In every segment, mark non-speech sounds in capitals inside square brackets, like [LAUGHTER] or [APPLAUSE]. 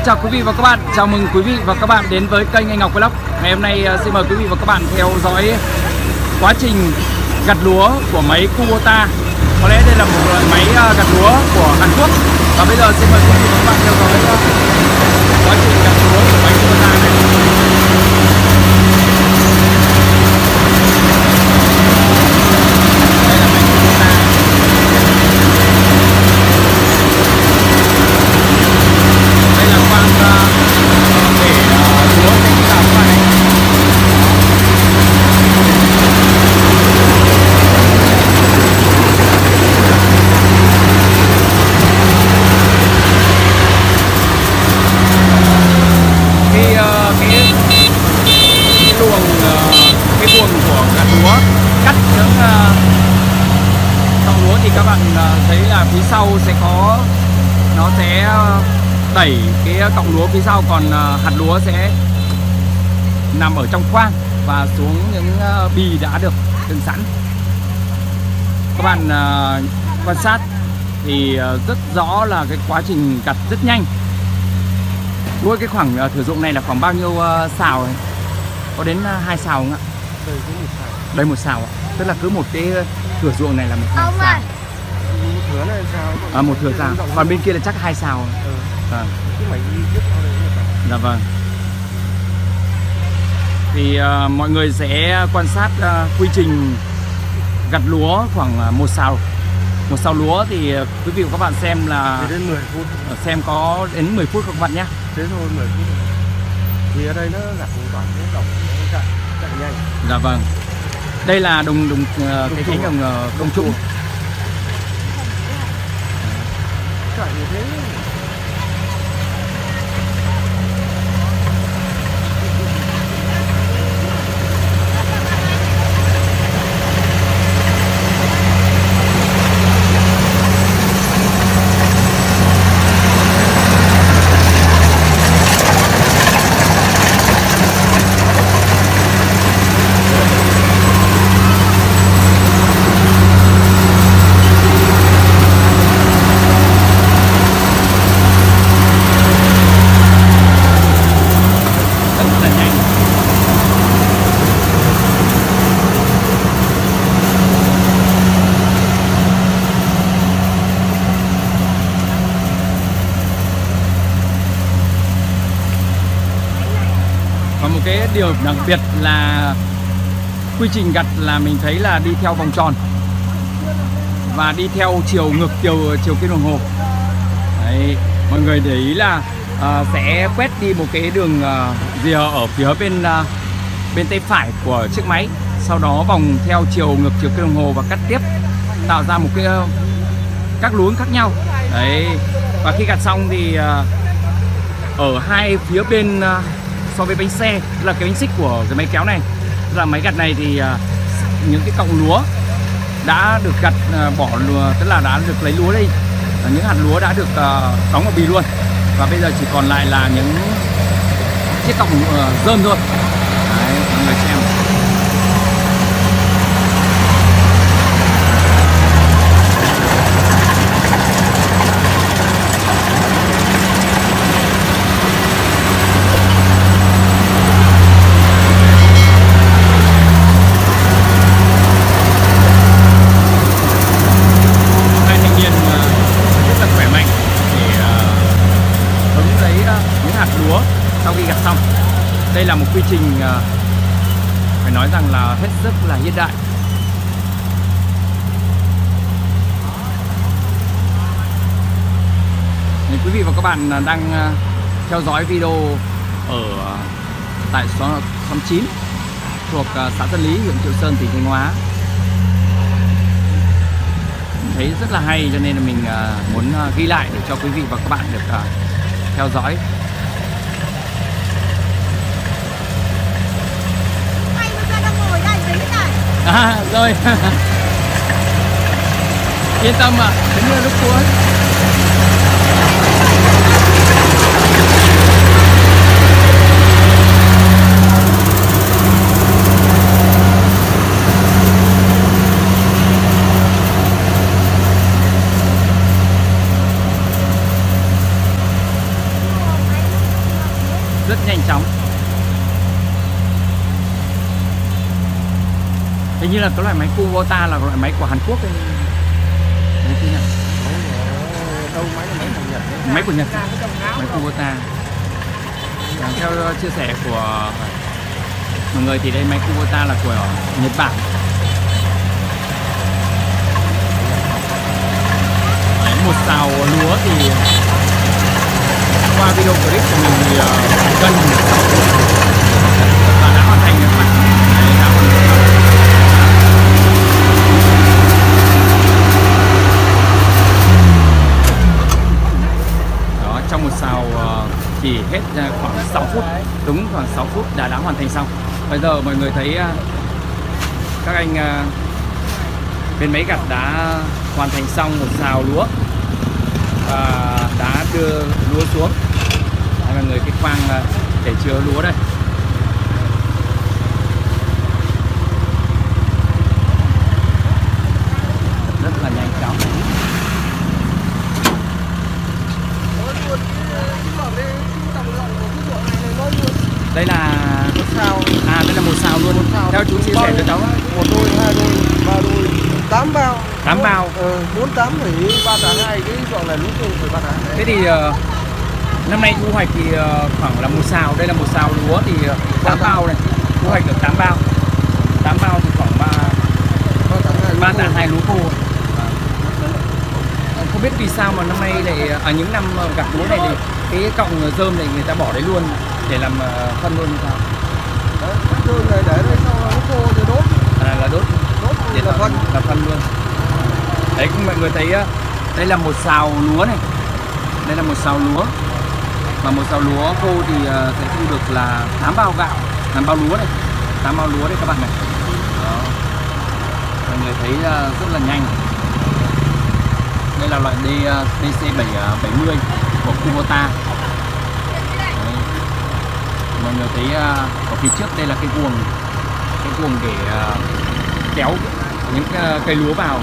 xin chào quý vị và các bạn. Chào mừng quý vị và các bạn đến với kênh Anh Ngọc Vlog. Ngày hôm nay ờ, xin mời quý vị và các bạn theo dõi quá trình gặt lúa của máy Kubota Có lẽ đây là một loại máy ờ, gặt lúa của Hàn Quốc. Và bây giờ xin mời quý vị và các bạn theo dõi uh, quá trình gặt lúa của máy Kubota này Đây là máy Kubota đây là khoang ờ, để ờ, lúa sẽ đi vào các bạn này khi ờ, cái cái luồng ờ, cái buồng của gặt lúa cắt những ờ, cọng lúa thì các bạn ờ, thấy là phía sau sẽ có nó sẽ ờ, đẩy cái cọng lúa phía sau còn ờ, hạt lúa sẽ nằm ở trong khoang và xuống những ờ, bì đã được đựng sẵn. Các bạn ờ, quan sát thì rất rõ là cái quá trình gặt rất nhanh. Nuôi cái khoảng thử dụng này là khoảng bao nhiêu xào này? có đến hai xào không ạ? Đây cũng một xào. ạ. Tức là cứ một cái thửa ruộng này là một hai xào. ơi, Một thửa này sao? à, một thửa xào. Còn bên kia là chắc hai xào. Ừ. à. Là Dạ vâng. Thì ờ, mọi người sẽ quan sát ờ, quy trình gặt lúa khoảng ờ, một sào. Một sào lúa thì quý vị và các bạn xem là đến 10 phút. xem có đến 10 phút các bạn nhé. Thế thôi 10 phút. Thì ở đây nó gặt toàn cái đồng chạy chạy nhanh. Dạ vâng. Đây là đồng đồng ờ, cái cánh đồng công trũng. Chạy như thế. rất là nhanh. Và một cái điều đặc biệt là quy trình gặt là mình thấy là đi theo vòng tròn và đi theo chiều ngược chiều chiều kim đồng hồ. Đấy, mọi người để ý là uh, sẽ quét đi một cái đường à, rìa ở phía bên uh, bên tay phải của chiếc máy sau đó vòng theo chiều ngược chiều kim đồng hồ và cắt tiếp tạo ra một cái uh, các luống khác nhau đấy và khi gặt xong thì uh, ở hai phía bên uh, so với bánh xe là cái bánh xích của cái máy kéo này. Là máy gặt này thì à, những cái cọng lúa đã được gặt à, bỏ lúa tức là đã được lấy lúa đi. Những hạt lúa đã được à, đóng vào bì luôn. Và bây giờ chỉ còn lại là những chiếc cọng rơm thôi. Đấy, mọi người xem hai thanh niên ờ, rất là khỏe mạnh để ờ, hứng lấy ờ, những hạt lúa sau khi gặt xong đây là một quy trình ờ, phải nói rằng là hết sức là hiện đại. Nếu quý vị và các bạn đang à, theo dõi video ở à, tại xóm, xóm 9 thuộc à, xã Tân Lý, huyện Triệu Sơn, tỉnh Thanh Hóa. Thấy rất là hay cho nên là mình muốn ghi lại để cho quý vị và các bạn được theo dõi anh bây giờ đang ngồi đây dính này à, rồi. [LAUGHS] Yên tâm ạ. À, đến lúc cuối. Rất nhanh chóng. Hình như là cái loại máy Kubota là loại máy của Hàn Quốc thế nào? đâu máy máy thằng Nhật đấy. máy của Nhật. Máy Kubota Và theo chia sẻ của mọi người thì đây máy Kubota là của Nhật Bản. Đấy, một xào lúa thì qua video clip của mình thì ờ, gần và đã hoàn thành rồi các bạn Đấy, đã hoàn thành rồi. đó trong một xào ờ, chỉ hết à, khoảng 6 phút. Đúng, khoảng 6 phút đã đã hoàn thành xong. Bây giờ mọi người thấy à, các anh à, bên máy gặt đã hoàn thành xong một xào lúa và đã đưa lúa xuống. Đây là người cái khoang để chứa lúa đây rất là nhanh chóng đây là Một sao, à đây là một xào luôn xào theo chú chia sẻ cho cháu. Một đôi, hai đôi, ba đôi, tám bao. Tám bao. Ờ, bốn tám thì ba trả hai cái dọn này lúc phải ba trả hai. thế thì ờ, năm nay thu hoạch thì ờ, khoảng là một xào. Đây là một xào lúa thì tám bao này. Thu hoạch được 8 bao. 8 bao thì khoảng ba ba ba tạ hai lúa khô. Ờ, không biết vì sao mà năm nay lại ở những năm gặt lúa này thì cái cọng rơm này người ta bỏ đấy luôn để làm phân luôn sao? Đấy, cái đôi này để đây nó khô rồi đốt, à, là đốt đốt để là phân. là phân luôn. Đấy cũng mọi người thấy ờ, đây là một xào lúa này. Đây là một xào lúa. Và một xào lúa khô thì ờ, sẽ thu được là 8 bao gạo 8 bao lúa này. 8 bao lúa đây các bạn này. Đó. Mọi người thấy ờ, rất là nhanh. Đây là loại D, ờ, DC770 của Kubota. Đấy. mọi người thấy ở phía trước đây là cái guồng cái cuồng để ờ, kéo những ờ, cây lúa vào.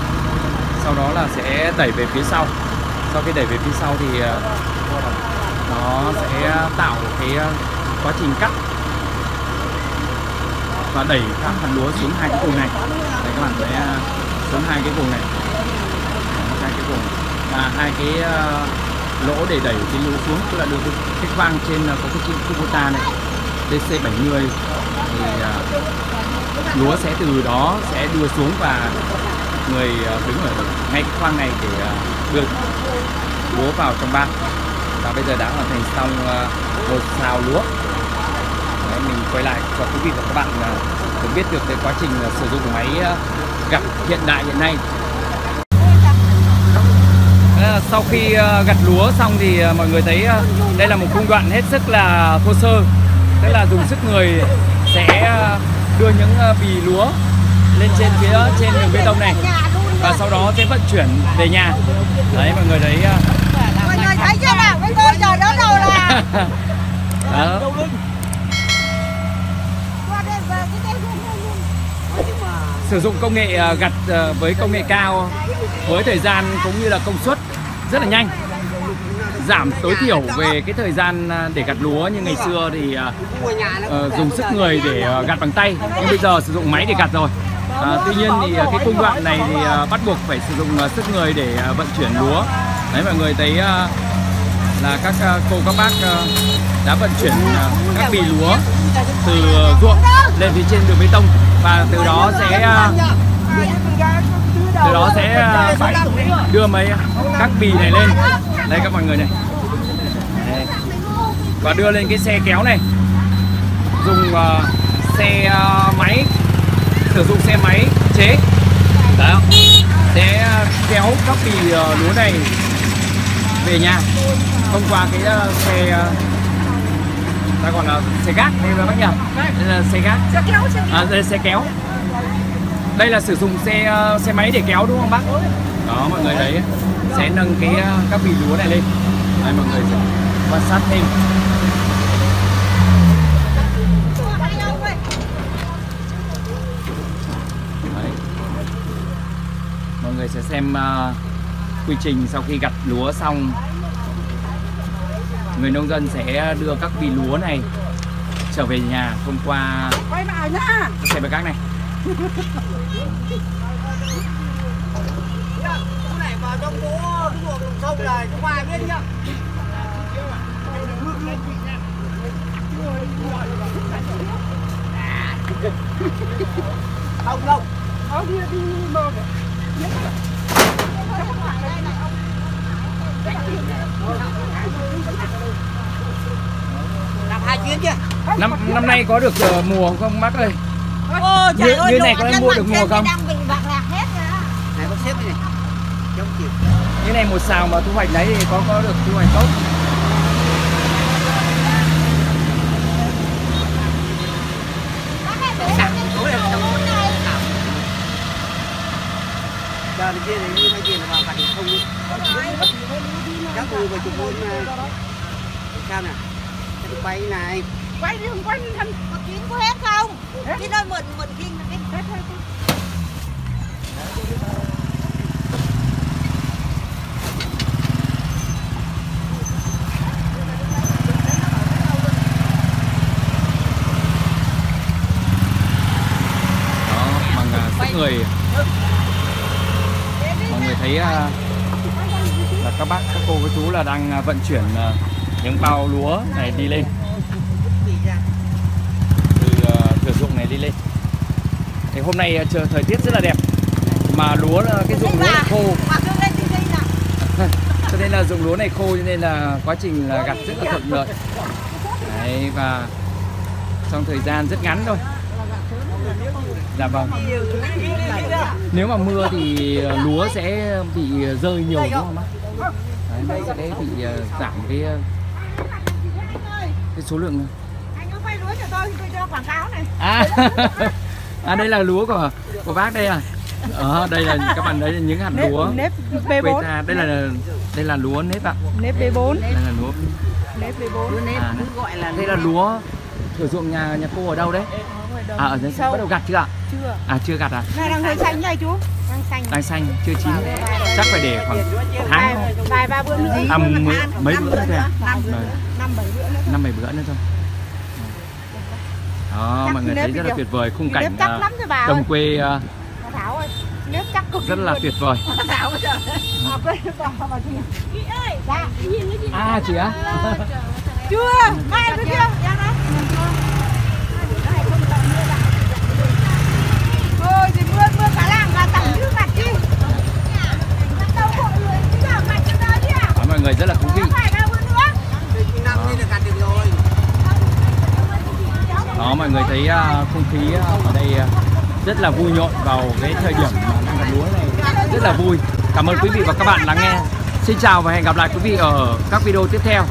Sau đó là sẽ đẩy về phía sau. Sau khi đẩy về phía sau thì ờ, nó sẽ tạo cái quá trình cắt và đẩy các phần lúa xuống hai cái vùng này. Để các bạn thấy xuống hai cái vùng này. Hai cái vùng và hai cái lỗ để đẩy cái lúa xuống tức là đưa cái, khoang trên có cái chữ Kubota này DC70 thì à, lúa sẽ từ đó sẽ đưa xuống và người à, đứng ở ngay cái khoang này để à, đưa lúa vào trong bát. Và bây giờ đã hoàn thành xong một xào lúa. Đấy, mình quay lại cho quý vị và các bạn ờ, được biết được cái quá trình sử dụng máy gặt hiện đại hiện nay. Sau khi gặt lúa xong thì mọi người thấy đây là một công đoạn hết sức là thô sơ tức là dùng sức người sẽ ờ, đưa những ờ, bì lúa lên trên phía trên đường bê tông này. Và sau đó sẽ vận chuyển về nhà. Đấy mọi người thấy ờ, Mọi người thấy chưa nào? Cái tôi giờ đó đầu là? [LAUGHS] Đó. Qua đây về cái cây luôn luôn luôn. sử dụng công nghệ gặt với công nghệ cao với thời gian cũng như là công suất rất là nhanh giảm tối thiểu về cái thời gian ờ, để gặt lúa như ngày xưa thì ờ, dùng sức người để ờ, gặt bằng tay. Nhưng bây giờ sử dụng máy để gặt rồi. À, tuy nhiên thì cái công đoạn này thì ờ, bắt buộc phải sử dụng ờ, sức người để ờ, vận chuyển lúa. Đấy mọi người thấy ờ, là các ờ, cô các bác ờ, đã vận chuyển ờ, các bì lúa từ ruộng lên phía trên đường bê tông và từ đó sẽ ờ, từ đó sẽ ờ, phải đưa mấy các bì này lên. Đây các mọi người này. Đây. và đưa lên cái xe kéo này. Dùng ờ, xe ờ, máy. Sử dụng xe máy chế. Đó sẽ kéo các bì ờ, lúa này về nhà. Thông qua cái ờ, xe ờ, ta gọi là xe gác. Đây là bác nhỉ? Đây là xe gác. Sẽ kéo sẽ à, đây là xe kéo đây là sử dụng xe ờ, xe máy để kéo đúng không bác? Đó mọi người thấy. Sẽ nâng cái ờ, các bì lúa này lên. Đây mọi người sẽ quan sát thêm. Đấy. mọi người sẽ xem ờ, quy trình sau khi gặt lúa xong. Người nông dân sẽ đưa các bì lúa này trở về nhà thông qua. Quay lại nhá. xe bờ gác này cái này vào trong bố cái ruộng sông này cho vài biết nhá. Không đâu. áo đi đi mờ kìa Làm hai chuyến chưa? năm năm nay có được ờ, mùa không, bác ơi Ô Như- như này có em mua được mùa không? đang bị bạc lạc hết rồi á. Này có xếp này. Trong kịp. như này một xào mà thu hoạch đấy thì có có được thu hoạch tốt Bác ơi, này. Giờ thì kia này như mấy kia là vào cảnh không luôn. Các cô về chụp luôn mà. Sao nè? Bay này. Quay đi, không quay đi, thân. Một chuyến có hết không? Đi nơi mượn, mượn kinh là cái- hết, hết, hết. đó bằng sức người mọi người thấy à, là các bác các cô các chú là đang à, vận chuyển à, những bao lúa này đi lên Bị ra. từ à, thửa ruộng này đi lên thì hôm nay à, trời thời tiết rất là đẹp. Mà lúa cái ruộng lúa này khô. [LAUGHS] Cho nên là ruộng lúa này khô cho nên là quá trình là gặt rất là thuận lợi. Đấy và trong thời gian rất ngắn thôi. Dạ vâng. Nếu mà mưa thì ờ, lúa sẽ bị rơi nhiều đúng không bác đấy, nó sẽ bị ờ, giảm cái ờ, cái số lượng. Anh cứ quay lúa cho tôi, tôi cho quảng cáo này. à [LAUGHS] à đây là lúa của của bác đây à? Ờ đây là các bạn đấy là những hạt lúa. nếp quay B4 ra đây là đây là lúa nếp ạ. Nếp B4 đây là lúa nếp B4 à, gọi là đây là lúa thửa ruộng nhà nhà cô ở đâu đấy? À ở dưới bắt đầu gặt chưa ạ? Chưa. À chưa gặt à? Này đang hơi xanh. đây chú. Đang xanh. đang xanh chưa chín. Chắc phải để khoảng tháng vài ba bữa nữa. À mấy, mấy bữa nữa thôi à? năm bảy bữa nữa năm bảy bữa nữa thôi đó mọi người thấy rất là tuyệt vời. Khung cảnh à, đồng quê à, chắc cực rất là tuyệt vời. À, quên bà bà chị chị ơi dạ. à chị á chưa mai nữa chưa? dạ đó Ôi, thì mưa mưa cả làng là tặng nước mặt đi. À? mọi người rất là thú vị Có phải đâu nữa? năm nay là gặt được rồi đó, mọi người thấy à, không khí à, ở đây à, rất là vui nhộn vào cái thời điểm mà đang gặt lúa này. Rất là vui. Cảm ơn quý vị và các bạn lắng nghe. Xin chào và hẹn gặp lại quý vị ở các video tiếp theo.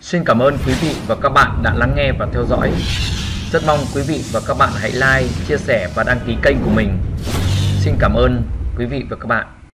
Xin cảm ơn quý vị và các bạn đã lắng nghe và theo dõi. Rất mong quý vị và các bạn hãy like, chia sẻ và đăng ký kênh của mình. Xin cảm ơn quý vị và các bạn.